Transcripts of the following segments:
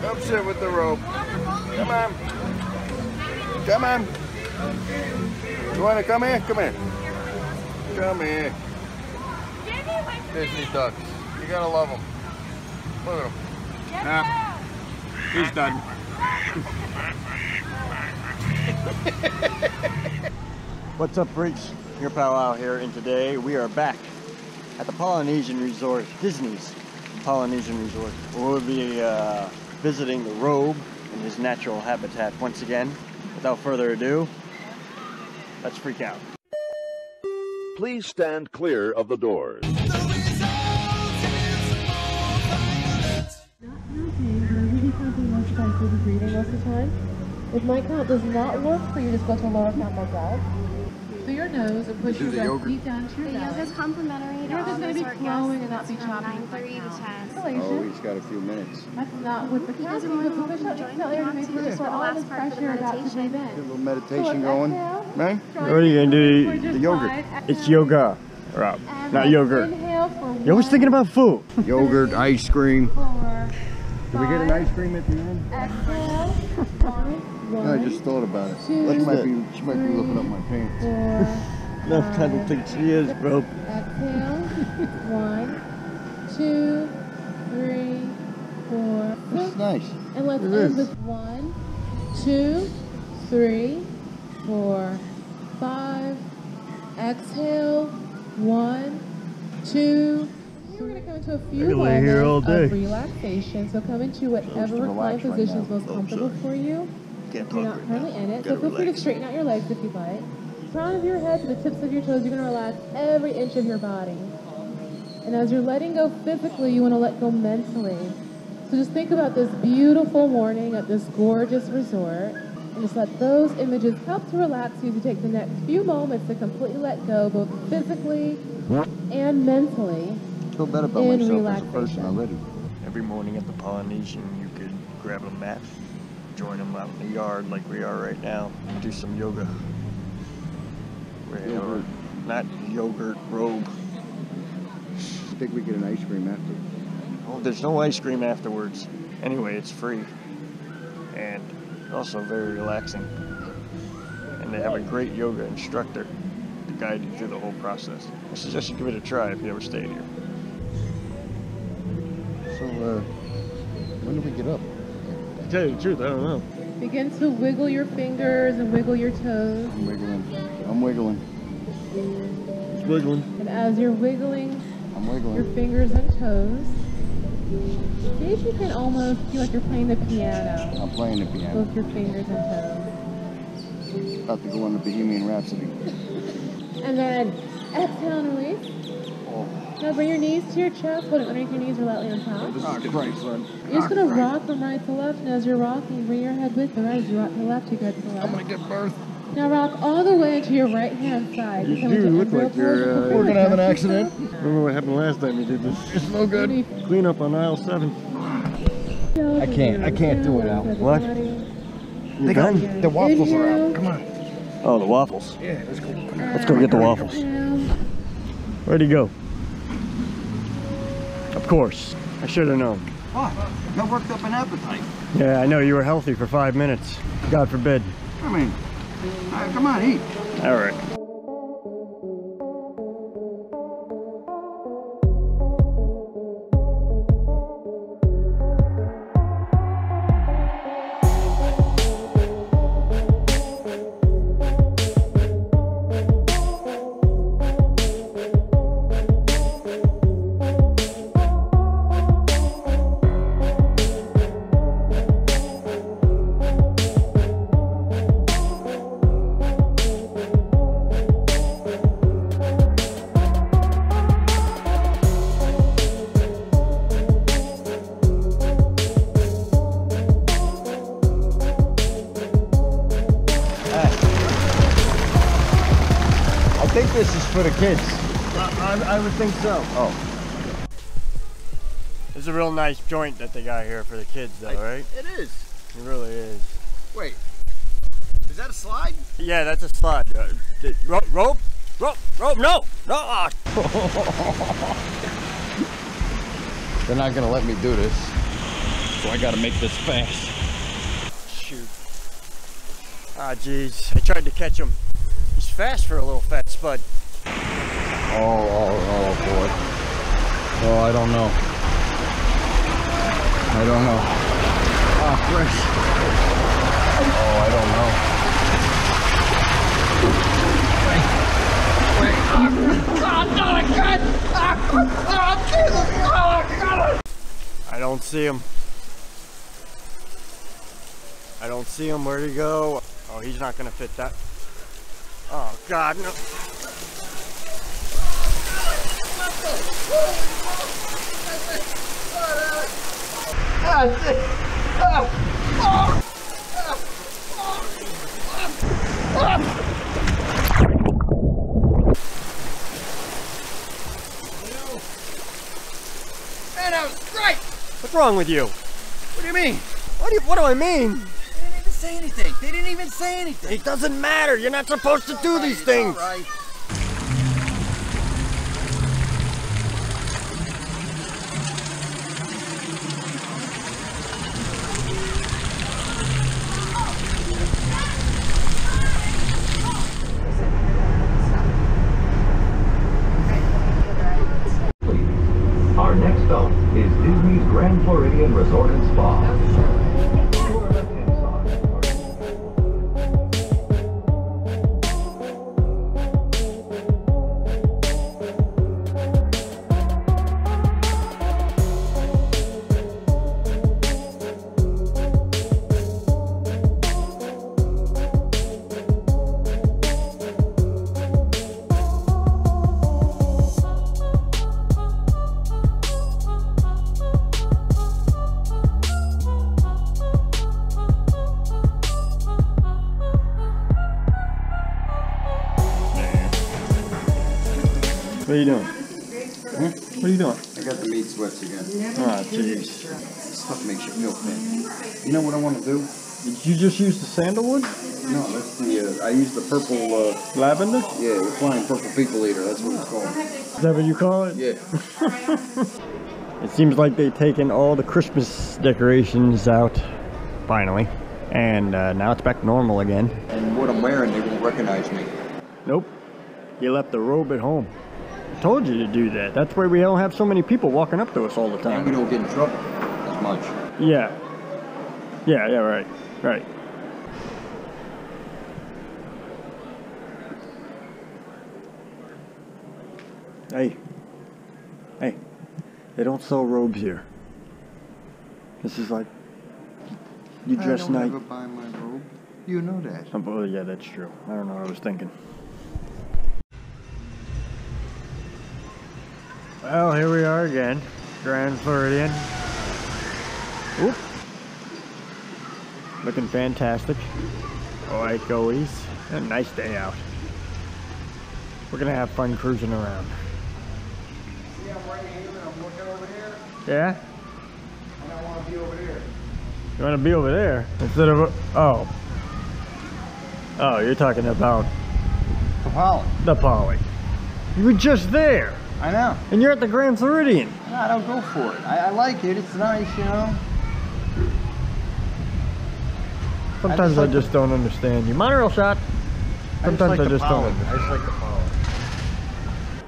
Come sit with the robe. Come on. Come on. You want to come here? Come here. Come here. Disney ducks. You gotta love them. Look at them. Yeah. He's done. What's up, freaks? Your pal Al here, and today we are back at the Polynesian Resort, Disney's Polynesian Resort. We'll be uh, visiting the robe in his natural habitat once again. Without further ado, let's freak out. Please stand clear of the doors. Not nothing, but I really can't do much time breathing most of the time. If my count does not work for you, just go to a lower count myself. Through your nose and push your breath deep down to your The yoga is belly. complimentary to Yoga's all gonna be flowing guests. and not be chopping from choppy. 9:30 to 10. Oh, Relation. he's got a few minutes. That's not with the He count. doesn't want the push up to makes join it if easier to make wants to sure just for all this part for the pressure about to meditation. breathe Get a little meditation going. Man, What are you gonna do? The yogurt. It's Exhale. yoga, Rob, And not let's yogurt. Inhale You're always thinking about food. Yogurt, ice cream. four, Did we get an ice cream at the end? Exhale. One, No, I just thought about it. Two. She might be, she might be looking up my pants. four, No, I don't think she is, bro. Exhale. One, two, three, four. That's nice. And let's It end is. with one, two, three, four, five. Exhale. One, two. We're going to come into a few could lay moments here all day. of relaxation. So come into whatever recline position is most Oh, comfortable for you. Can't You're not right currently now. in it, so feel free to straighten out your legs if you'd like. Crown of your head to the tips of your toes, you're going to relax every inch of your body. And as you're letting go physically, you want to let go mentally. So just think about this beautiful morning at this gorgeous resort. And just let those images help to relax you as you take the next few moments to completely let go, both physically and mentally. I feel better about In myself as a relaxation. person already. Every morning at the Polynesian, you could grab a mat, join them out in the yard like we are right now, do some yoga. Yogurt. not yogurt robe. I think we get an ice cream after. Well, there's no ice cream afterwards. Anyway, it's free and also very relaxing. And they have a great yoga instructor to guide you through the whole process. I suggest you give it a try if you ever stay here. So, uh, when do we get up? To tell you the truth, I don't know. Begin to wiggle your fingers and wiggle your toes. I'm wiggling. I'm wiggling. It's wiggling. And as you're wiggling I'm your fingers and toes, see if you can almost feel like you're playing the piano. I'm playing the piano. Both your fingers and toes. About to go on the Bohemian Rhapsody. And then exhale and release. Now bring your knees to your chest, hold it underneath your knees or lightly on top. Oh, Christ. You're just gonna rock from right to left, and as you're rocking, bring your head with you. As you rock to the left, you go to the I'm gonna get birth. Now rock all the way to your right hand side. You come do look like you're, uh, We're gonna have an free to accident. Remember what happened last time you did this? It's no good. Clean up on aisle seven. I can't- I can't do it, Al. What? You done? The waffles are out. Come on. Oh, the waffles. Yeah, let's go. Let's go get the waffles. Where'd he go? Of course. I should have known. What? That worked up an appetite. Yeah, I know you were healthy for five minutes. God forbid. I mean, right, come on, eat. All right. Think this is for the kids. I, I would think so. Oh, It's a real nice joint that they got here for the kids, though, right? it is. It really is. Wait, is that a slide? Yeah, that's a slide. Uh, robe, robe, robe, robe. No, no. ah. They're not gonna let me do this. So I gotta make this fast. Shoot. Ah, jeez. I tried to catch him. Fast for a little fat spud. Oh, oh, oh boy. Oh, I don't know. I don't know. Ah, fresh. Oh, I don't know. I don't see him. I don't see him. Where'd he go? Oh, he's not gonna fit that. Oh God, no. Man, that was great! What's wrong with you? What do you mean? What do you, What do I mean? They didn't even say anything. They didn't even say anything. It doesn't matter. You're not supposed to do these things. All right. You doing? What are you doing? I got the meat sweats again. Ah, jeez. Stuff makes you feel thin. You know what I want to do? Did you just use the sandalwood? No, that's the. Uh, I use the purple. Uh, Lavender? yeah, the flying purple people eater. That's what it's called. Is that what you call it? Yeah. It seems like they've taken all the Christmas decorations out, finally. And uh, now it's back normal again. And what I'm wearing, they won't recognize me. Nope. You left the robe at home. I told you to do that. That's why we don't have so many people walking up to us all the And we don't get in trouble as much. Yeah. Yeah, yeah, right. Right. Hey. Hey. They don't sell robes here. This is like you dress I don't night. ever buy my robe. You know that. Oh, yeah, that's true. I don't know what I was thinking. Well, here we are again. Grand Floridian. Oop. Looking fantastic. Like always. A nice day out. We're gonna have fun cruising around. See, I'm right here and I'm looking over here, Yeah? and I want to be over there. You wanna be over there instead of oh. Oh, you're talking about Kapala. the Poly. You were just there, I know. and you're at the Grand Floridian. No, I don't go for it. I, I like it. It's nice, you know. Sometimes I like just, don't understand you. Monorail shot. Sometimes I just, don't. I just like the power.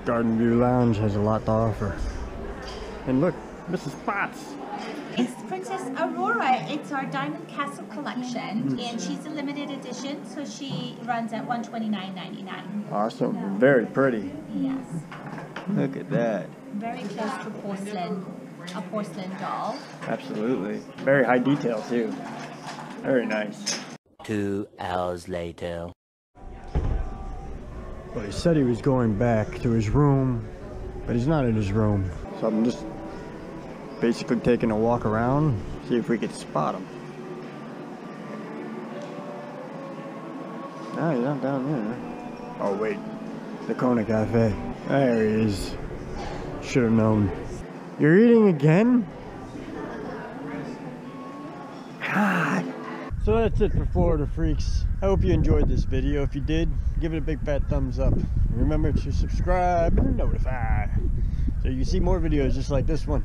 Garden View Lounge has a lot to offer. And look, Mrs. Potts. It's Princess Aurora. It's our Diamond Castle collection, mm. and she's a limited edition, so she runs at one twenty nine ninety nine. Awesome. Very pretty. Yes, Look at that. very close to porcelain, a porcelain doll. Absolutely. Very high detail too. Very nice. Two hours later. Well, he said he was going back to his room, but he's not in his room. So I'm just basically taking a walk around, see if we could spot him. No, he's not down there. Oh, wait. The Kona Cafe. There he is. Should have known. You're eating again? God. So that's it for Florida Freaks. I hope you enjoyed this video. If you did, give it a big fat thumbs up. Remember to subscribe and notify so you see more videos just like this one.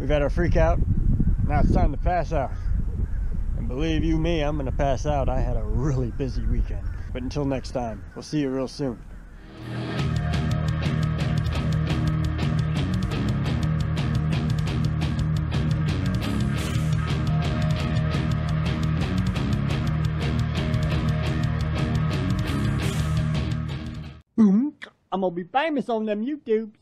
We've had our freak out. Now it's time to pass out. And believe you me, I'm gonna pass out. I had a really busy weekend. But until next time, we'll see you real soon. I'm gonna be famous on them YouTubes.